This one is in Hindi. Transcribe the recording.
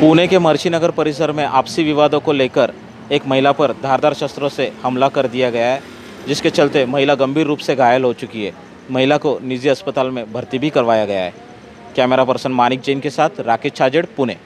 पुणे के महर्षि नगर परिसर में आपसी विवादों को लेकर एक महिला पर धारदार शस्त्रों से हमला कर दिया गया है, जिसके चलते महिला गंभीर रूप से घायल हो चुकी है। महिला को निजी अस्पताल में भर्ती भी करवाया गया है। कैमरा पर्सन मानिक जैन के साथ राकेश छाजेड़, पुणे।